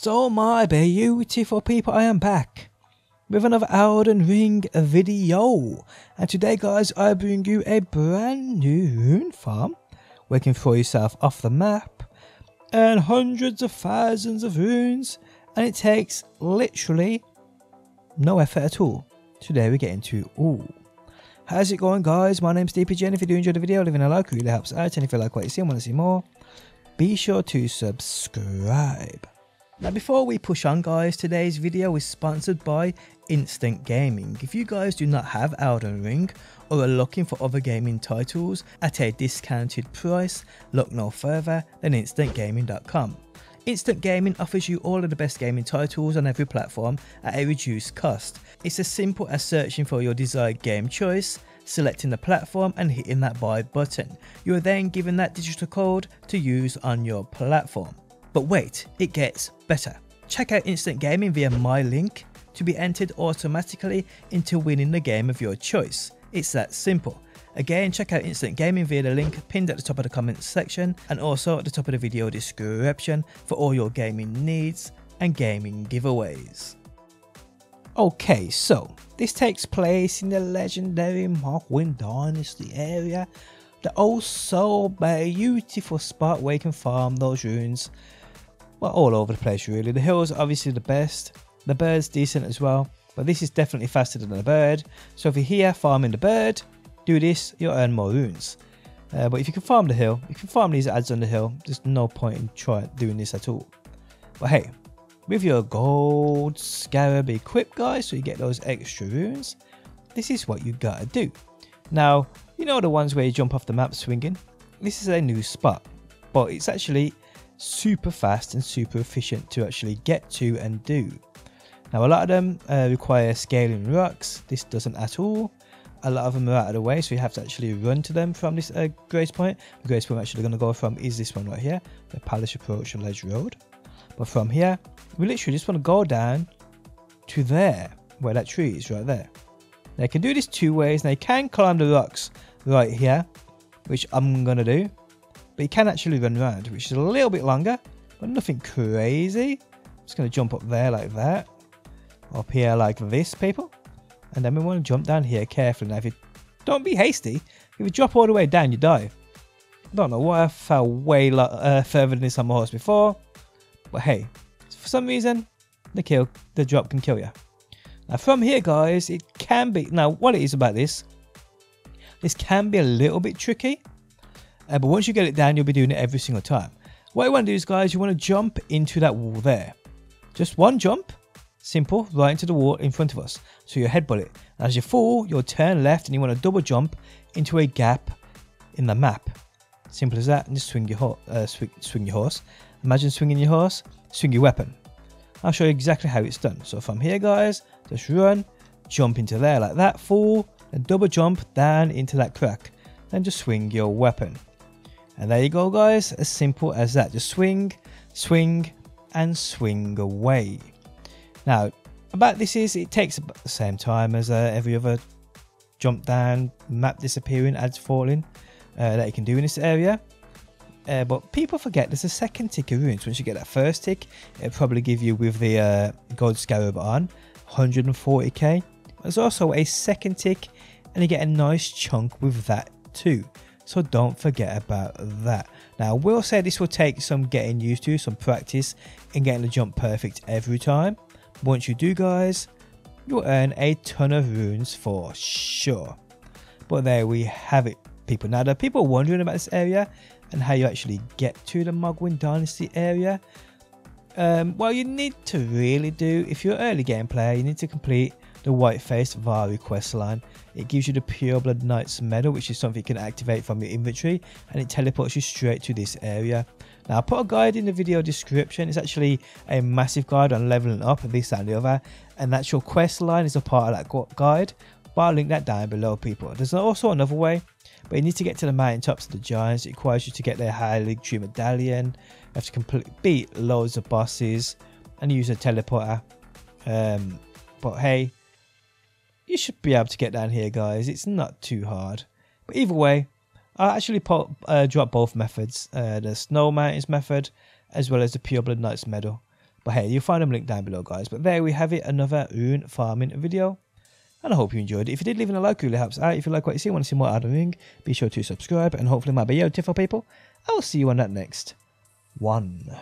So my beautiful people, I am back with another Elden Ring video. And today guys, I bring you a brand new rune farm where you can throw yourself off the map and hundreds of thousands of runes and it takes literally no effort at all. Today we get into all. How's it going guys? My name's DPJ and if you do enjoy the video, leaving a like really helps out and if you like what you see and want to see more, be sure to subscribe. Now before we push on guys, today's video is sponsored by Instant Gaming. If you guys do not have Elden Ring or are looking for other gaming titles at a discounted price, look no further than instantgaming.com. Instant Gaming offers you all of the best gaming titles on every platform at a reduced cost. It's as simple as searching for your desired game choice, selecting the platform and hitting that buy button. You are then given that digital code to use on your platform. But wait, it gets better. Check out Instant Gaming via my link to be entered automatically into winning the game of your choice. It's that simple. Again, check out Instant Gaming via the link pinned at the top of the comments section and also at the top of the video description for all your gaming needs and gaming giveaways. Okay, so this takes place in the legendary Mohgwyn Dynasty area, the oh so beautiful spot where you can farm those runes well, all over the place really. The hills obviously the best. The bird's decent as well, but this is definitely faster than the bird. So if you're here farming the bird, do this, you'll earn more runes. Uh, but if you can farm the hill, if you can farm these ads on the hill, there's no point in trying doing this at all. But hey, with your gold scarab equipped guys, so you get those extra runes, this is what you gotta do. Now, you know the ones where you jump off the map swinging? This is a new spot, but it's actually super fast and super efficient to actually get to and do. Now a lot of them uh, require scaling rocks, this doesn't at all. A lot of them are out of the way so you have to actually run to them from this uh, grace point. The grace point I'm actually going to go from is this one right here, the Palace Approach Ledge Road. But from here, we literally just want to go down to there, where that tree is right there. Now you can do this two ways, now you can climb the rocks right here, which I'm going to do but you can actually run around, which is a little bit longer, but nothing crazy. Just going to jump up there like that, up here like this, people. And then we want to jump down here carefully. Now, if you don't be hasty, if you drop all the way down, you die. I don't know why I fell way uh, further than this on my horse before, but hey, for some reason, the kill, the drop can kill you. Now from here, guys, it can be. Now, what it is about this, this can be a little bit tricky uh, but once you get it down, you'll be doing it every single time. What you want to do is, guys, you want to jump into that wall there. Just one jump, simple, right into the wall in front of us. So you headbutt it. As you fall, you'll turn left and you want to double jump into a gap in the map. Simple as that. And just swing your, uh, swing, swing your horse. Imagine swinging your horse, swing your weapon. I'll show you exactly how it's done. So from here, guys, just run, jump into there like that, fall, and double jump down into that crack. Then just swing your weapon. And there you go guys, as simple as that. Just swing, swing and swing away. Now, about this is it takes about the same time as uh, every other jump down, map disappearing, ads falling uh, that you can do in this area. Uh, but people forget there's a second tick of runes. Once you get that first tick, it'll probably give you with the uh, gold scarab on 140k. There's also a second tick, and you get a nice chunk with that too so don't forget about that. Now, I will say this will take some getting used to, some practice in getting the jump perfect every time. Once you do, guys, you'll earn a ton of runes for sure. But there we have it, people. Now, there are people wondering about this area and how you actually get to the Mohgwyn Dynasty area. Um, well, you need to really do, if you're an early game player, you need to complete the white-faced Varré quest line. It gives you the Pureblood Knight's medal, which is something you can activate from your inventory, and it teleports you straight to this area. Now, I'll put a guide in the video description. It's actually a massive guide on leveling up this and the other, and that's your quest line is a part of that guide. But I'll link that down below, people. There's also another way, but you need to get to the mountain tops of the giants. It requires you to get their Haligtree Tree Medallion. You have to complete, beat loads of bosses and use a teleporter. Um, but hey, you should be able to get down here, guys. It's not too hard. But either way, I actually put, uh, drop both methods, uh, the Snow Mountains method as well as the Pure Blood Knights medal. But hey, you'll find them linked down below, guys. But there we have it, another rune farming video. And I hope you enjoyed it. If you did, leaving a like really helps out. If you like what you see, want to see more Ring, be sure to subscribe. And hopefully my video, Tifo people, I will see you on that next one.